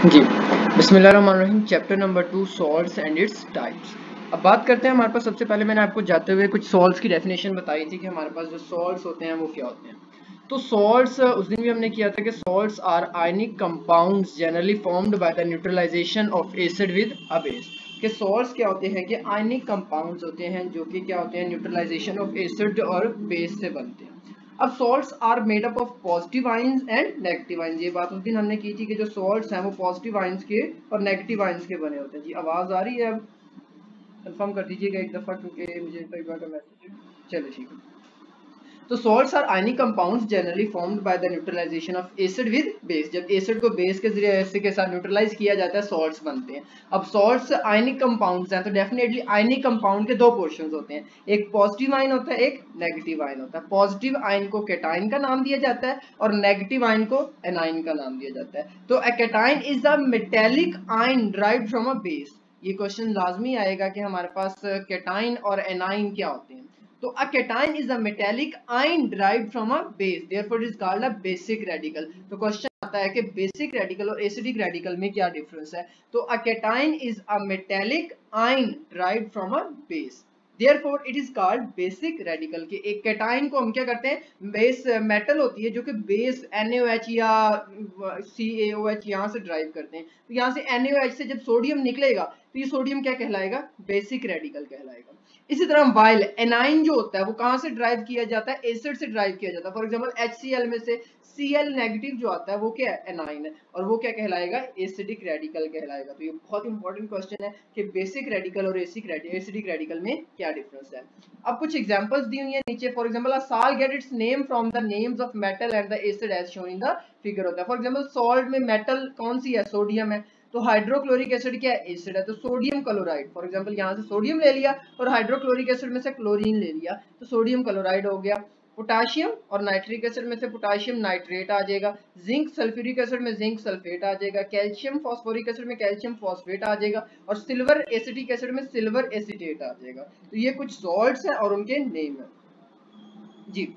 जी। बिस्मिल्लाहिर्रहमानिर्रहीम chapter number two salts and its types अब बात करते हैं हमारे पास, सबसे पहले मैंने आपको जाते हुए कुछ सॉल्ट्स की डेफिनेशन बताई थी कि हमारे पास जो सॉल्ट्स होते हैं, वो क्या होते हैं। तो सॉल्ट्स उस दिन भी हमने किया था कि salts are ionic compounds generally formed by the neutralization of acid with a base कि सॉल्ट्स क्या होते हैं कि आयनिक कंपाउंड्स होते हैं, जो कि क्या होते हैं न्यूट्रलाइजेशन ऑफ़ एसिड और बेस से बनते हैं। अब salts are made up of positive ions and negative ions ये बात उस दिन हमने की थी कि जो सॉल्ट्स हैं वो पॉजिटिव आइंस के और नेगेटिव आइंस के बने होते हैं। जी, आवाज़ आ रही है? अब कंफर्म कर दीजिएगा एक दफ़ा, क्योंकि मुझे कई बार का मैसेज चलिए, ठीक है। तो salts are ionic compounds generally formed by the neutralization of acid with base जब एसिड को बेस के ज़रिए एसिड के साथ न्यूट्रलाइज किया जाता है सॉल्ट्स बनते हैं। अब सॉल्ट्स आयनिक कंपाउंड्स हैं तो डेफिनेटली आयनिक कंपाउंड के दो पोर्शंस होते हैं। एक पॉजिटिव आयन होता है, एक नेगेटिव आयन होता है। पॉजिटिव आयन को केटाइन का नाम दिया जाता है और नेगेटिव आयन को एनाइन का नाम दिया जाता है। तो cation is the metallic ion derived from a base ये क्वेश्चन लाजमी आएगा कि हमारे पास केटाइन और एनाइन क्या होते हैं। तो a cation is a metallic ion derived from a base therefore it is called a basic radical तो क्वेश्चन आता है कि बेसिक रेडिकल और एसिडिक रेडिकल में क्या डिफरेंस है? तो a cation is a metallic ion derived from a base therefore it is called basic radical. के एक cation को हम क्या करते हैं? बेस मेटल uh, होती है जो कि base NaOH या uh, CaOH यहाँ से ड्राइव करते हैं। तो यहाँ से NaOH से जब सोडियम निकलेगा तो ये सोडियम क्या कहलाएगा? बेसिक रेडिकल कहलाएगा। इसी तरह वाइल एनाइन जो होता है, वो कहाँ से ड्राइव किया जाता है? एसिड से ड्राइव किया जाता है। फॉर एग्ज़ाम्पल एच में से Cl नेगेटिव जो आता है, वो क्या है? एनाइन है। और वो क्या कहलाएगा? एसिडिक रेडिकल कहलाएगा। तो ये बहुत इंपॉर्टेंट क्वेश्चन है कि बेसिक रेडिकल और एसिक एसिडिक रेडिकल में क्या डिफरेंस है। अब कुछ एग्जांपल्स दी हुई है नीचे। For example salt gets its name from the names of metal and the acid as shown in the figure होता है। फॉर एग्जांपल सॉल्ट में मेटल कौन सी है? सोडियम है। तो हाइड्रोक्लोरिक एसिड क्या है? एसिड है तो सोडियम क्लोराइड फॉर एग्जांपल यहाँ से सोडियम ले लिया और हाइड्रोक्लोरिक एसिड में से क्लोरीन ले लिया तो सोडियम क्लोराइड हो गया. पोटाशियम और नाइट्रिक एसिड में से पोटाशियम नाइट्रेट आ जाएगा. जिंक सल्फ्यूरिक एसिड में जिंक सल्फेट आ जाएगा. कैल्शियम फॉस्फोरिक एसिड में कैल्शियम फॉस्फेट आ जाएगा और सिल्वर एसिटिक एसिड में सिल्वर एसिटेट आ जाएगा. तो ये कुछ सॉल्ट्स हैं और उनके नेम है. जी.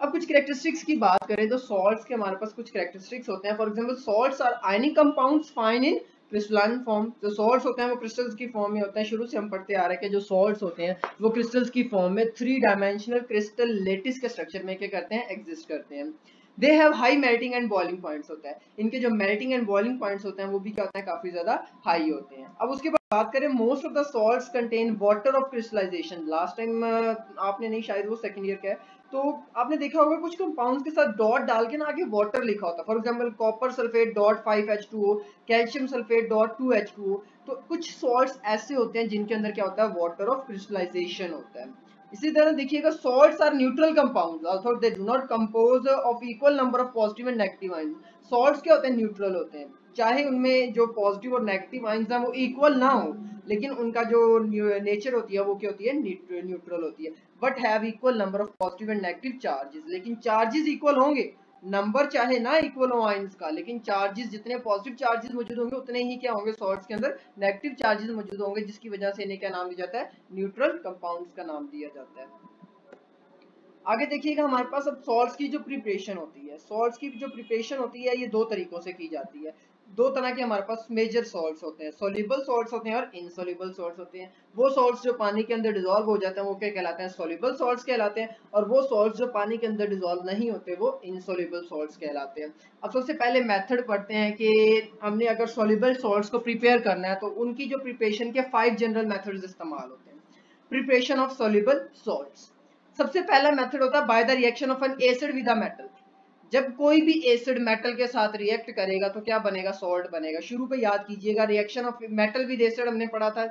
अब कुछ करेक्टरिस्टिक्स की बात करें तो सॉल्ट्स के हमारे पास कुछ करेक्टरिस्टिक्स होते हैं. For example salts are ionic compounds found in crystalline form जो सॉल्ट्स होते हैं, वो क्रिस्टल्स की फॉर्म में होते हैं। शुरू से हम पढ़ते आ रहे हैं कि जो सॉल्ट्स होते हैं, वो क्रिस्टल्स की फॉर्म में थ्री डायमेंशनल क्रिस्टल लेटिस के स्ट्रक्चर में क्या करते हैं? एग्जिस्ट करते हैं। They have high melting and boiling points होता है। इनके जो मेल्टिंग एंड बॉइलिंग पॉइंट्स होते हैं, वो भी क्या होते हैं? काफ़ी ज़्यादा हाई होते हैं। अब उसके बाद बात करें most of the salts contain water of crystallization last time आपने नहीं, शायद वो सेकंड ईयर का है। तो आपने देखा होगा कुछ कंपाउंड्स के साथ डॉट डाल के ना आगे वाटर लिखा होता है। For example copper sulphate dot five H two calcium sulphate dot two H two तो कुछ सॉल्ट्स ऐसे होते हैं जिनके अंदर क्या होता है? वाटर ऑफ़ क्रिस्टलाइजेशन होता है। इसी तरह देखिएगा salts are neutral compounds also they do not compose of equal number of positive and negative ions salts क्या होते हैं? न्यूट्रल होते हैं। चाहे उनमें जो पॉजिटिव और नेगेटिव आयंस हैं, वो इक्वल ना हो, लेकिन उनका जो नेचर होती है, वो क्या होती है? न्यूट्रल होती है। But have equal number of positive and negative charges लेकिन चार्जेस इक्वल होंगे। नंबर चाहे ना इक्वल हो आइंस का, लेकिन चार्जेस जितने पॉजिटिव चार्जेस मौजूद होंगे, उतने ही क्या होंगे? सॉल्ट्स के अंदर नेगेटिव चार्जेस मौजूद होंगे, जिसकी वजह से इन्हें क्या नाम दिया जाता है? न्यूट्रल कंपाउंड्स का नाम दिया जाता है। आगे देखिएगा हमारे पास अब सॉल्ट्स की जो प्रिपरेशन होती है। सॉल्ट्स की जो प्रिपरेशन होती है, ये दो तरीकों से की जाती है। दो तरह के हमारे पास मेजर सॉल्ट्स होते हैं सोल्यूबल सॉल्ट्स होते हैं और इनसोल्यूबल सॉल्ट्स होते हैं। वो सॉल्ट्स जो पानी के अंदर डिजोल्व हो जाते हैं, वो क्या कहलाते हैं? सोल्यूबल सॉल्ट्स कहलाते हैं और वो सॉल्ट्स जो पानी के अंदर डिजोल्व नहीं होते, वो इनसोल्यूबल सॉल्ट्स कहलाते हैं। अब सबसे पहले मेथड पढ़ते हैं कि हमने अगर सोल्यूबल सॉल्ट्स को प्रिपेयर करना है तो उनकी जो प्रिपरेशन के फाइव जनरल मेथड्स इस्तेमाल होते हैं। प्रिपरेशन ऑफ़ सोल्यूबल सॉल्ट्स सबसे पहला मेथड होता है by the reaction of an acid with a metal जब कोई भी एसिड मेटल के साथ रिएक्ट करेगा तो क्या बनेगा? सॉल्ट बनेगा। शुरू पे याद कीजिएगा reaction of metal with acid हमने पढ़ा था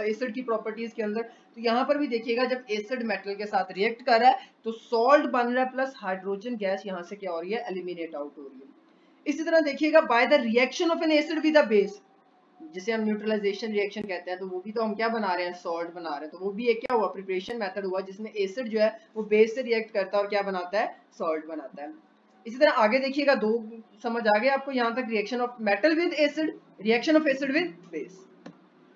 एसिड की प्रॉपर्टीज़ के अंदर। तो यहाँ पर भी देखिएगा, जब एसिड मेटल के साथ रिएक्ट कर रहा है तो सॉल्ट बन रहा है प्लस हाइड्रोजन गैस यहाँ से क्या हो रही है? एलिमिनेट आउट हो रही है। इसी तरह देखिएगा by the reaction of an acid with base जिसे हम न्यूट्रलाइजेशन रिएक्शन कहते हैं तो वो भी तो हम क्या बना रहे हैं? सॉल्ट बना रहे हैं। तो वो भी एक क्या हुआ? प्रिपरेशन मेथड हुआ, जिसमें एसिड जो है, वो बेस से रिएक्ट करता है और क्या बनाता है? सॉल्ट बनाता है। इसी तरह आगे देखिएगा, दो समझ आ गया आपको, यहाँ तक reaction of metal with acid reaction of acid with base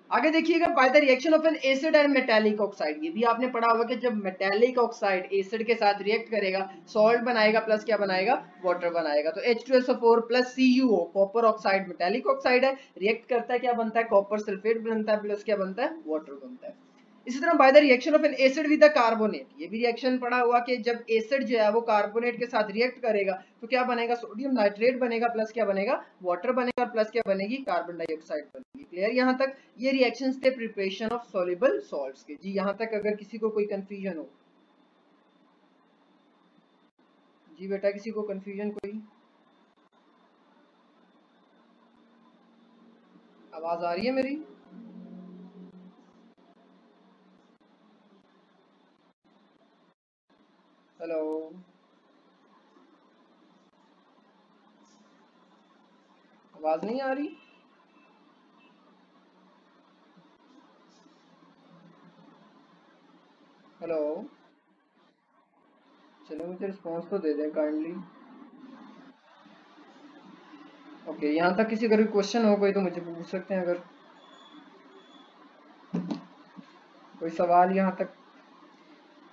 आगे देखिएगा, by the reaction of an acid and metallic oxide ये भी आपने पढ़ा होगा कि जब मेटेलिक ऑक्साइड एसिड के साथ रिएक्ट करेगा सॉल्ट बनाएगा प्लस क्या बनाएगा? वाटर बनाएगा. तो H2SO4 plus CuO copper oxide metallic oxide है. रिएक्ट करता है क्या बनता है? कॉपर सल्फेट बनता है प्लस क्या बनता है? वाटर बनता है. इसी तरह by the reaction of an acid with the carbonate ये भी रिएक्शन पड़ा हुआ कि जब एसिड जो है वो कार्बोनेट के साथ रिएक्ट करेगा तो क्या बनेगा? सोडियम नाइट्रेट बनेगा प्लस क्या बनेगा? वाटर बनेगा प्लस क्या बनेगी? कार्बन डाइऑक्साइड बनेगी। क्लियर यहाँ तक ये रिएक्शंस थे प्रिपरेशन ऑफ़ सॉल्युबल सॉल्ट के। जी, यहाँ तक अगर किसी को कोई कंफ्यूजन हो। जी बेटा, किसी को कंफ्यूजन कोई? आवाज़ आ रही है मेरी? हेलो। आवाज़ नहीं आ रही? हेलो। चलो मुझे रिस्पॉन्स तो दे दें काइंडली ओके okay, यहाँ तक किसी अगर क्वेश्चन हो कोई तो मुझे पूछ सकते हैं अगर। कोई सवाल यहाँ तक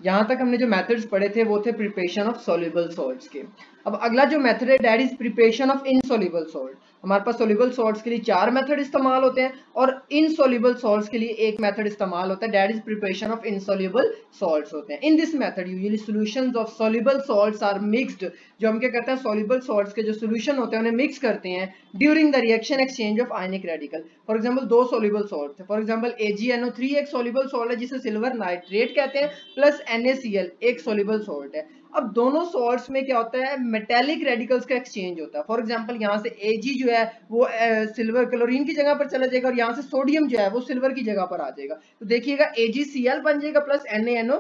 यहाँ तक हमने जो मेथड्स पढ़े थे, वो थे प्रिपरेशन ऑफ़ सोल्यूबल सॉल्ट्स के। अब अगला जो मेथड है that is preparation of insoluble salt हमारे पास सोल्यूबल सॉल्ट्स के लिए चार मेथड इस्तेमाल होते हैं और इनसोल्यूबल सॉल्ट्स के लिए एक मेथड इस्तेमाल होता है that is preparation of insoluble salts होते हैं। In this method usually solutions of soluble salts are mixed जो हम क्या करते हैं सोल्यूबल सॉल्ट्स के जो सोल्यूशन होते हैं, उन्हें मिक्स करते हैं during the reaction exchange of ionic radical for example दो soluble salt for example AgNO3 एक सोल्यूबल सॉल्ट है, जिसे सिल्वर नाइट्रेट कहते हैं प्लस NaCl एक सोल्यूबल सॉल्ट है। अब दोनों सॉल्ट्स में क्या होता है? मेटेलिक रेडिकल्स का एक्सचेंज होता है। फॉर एग्जांपल यहाँ से एजी जो है, वो सिल्वर क्लोरीन की जगह पर चला जाएगा और यहाँ से सोडियम जो है, वो सिल्वर की जगह पर आ जाएगा। तो देखिएगा AgCl बन जाएगा प्लस एन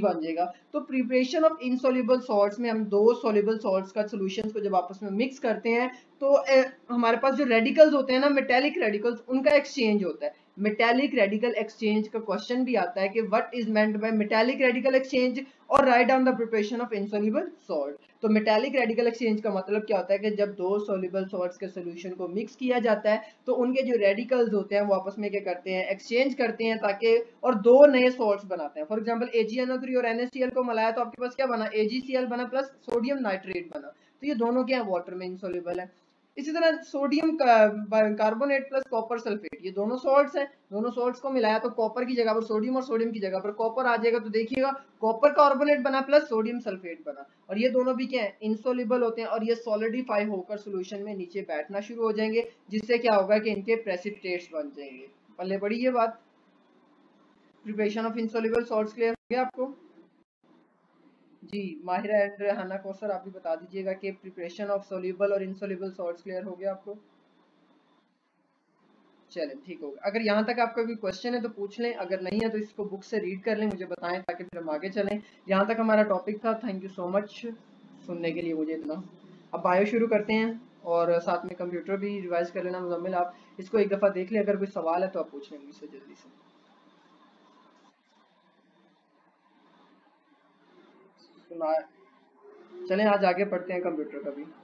बन जाएगा। तो प्रिपरेशन ऑफ़ इनसोल्यूबल सॉल्ट्स में हम दो सोल्यूबल सॉल्ट्स का सॉल्यूशंस को जब आपस में मिक्स करते हैं तो ए, हमारे पास जो रेडिकल्स होते हैं ना मेटेलिक रेडिकल्स उनका एक्सचेंज होता है। मेटेलिक रेडिकल एक्सचेंज का क्वेश्चन भी आता है कि what is meant by metallic radical exchange और write down the preparation of insoluble salt तो मेटेलिक रेडिकल एक्सचेंज का मतलब क्या होता है कि जब दो सोल्यूबल सॉल्ट्स के सोल्यूशन को मिक्स किया जाता है तो उनके जो रेडिकल्स होते हैं वो आपस में क्या करते हैं एक्सचेंज करते हैं ताकि और दो नए सॉल्ट्स बनाते हैं। फॉर एग्जांपल AgNO3 और NaCl को मिलाया तो आपके पास क्या बना? AgCl बना प्लस सोडियम नाइट्रेट बना। तो ये दोनों क्या है? वाटर में इनसोल्यूबल है। इसी तरह sodium carbonate plus copper sulphate ये दोनों सॉल्ट्स हैं। दोनों सॉल्ट्स को मिलाया तो कॉपर की जगह पर सोडियम और सोडियम की जगह पर कॉपर आ जाएगा तो देखिएगा कॉपर कार्बोनेट बना प्लस सोडियम सल्फेट बना। और ये दोनों भी क्या है? इंसोल्यूबल होते हैं और ये सॉलिडिफाई होकर सोल्यूशन में नीचे बैठना शुरू हो जाएँगे, जिससे क्या होगा कि इनके प्रेसिपिटेट्स बन जाएँगे। पल्ले पड़ी ये बात। Preparation of insoluble salts clear हो गया आपको? जी, माहिरा एंड रेहाना कौसर, आप भी बता दीजिएगा कि प्रिपरेशन ऑफ़ सोल्यूबल और इनसोल्यूबल सॉल्ट्स क्लियर हो गया आपको? चलें ठीक होगा अगर यहाँ तक आपका कोई क्वेश्चन है तो पूछ लें, अगर नहीं है तो इसको बुक से रीड कर लें, मुझे बताएँ ताकि फिर हम आगे चलें। यहाँ तक हमारा टॉपिक था थैंक यू सो मच सुनने के लिए मुझे इतना। अब बायो शुरू करते हैं और साथ में कंप्यूटर भी रिवाइज कर लेना, मुजम्मिल आप। इसको एक दफ़ा देख लें, अगर कोई सवाल है तो आप पूछ लें मुझसे जल्दी से। चलें आज आगे पढ़ते हैं कंप्यूटर का भी।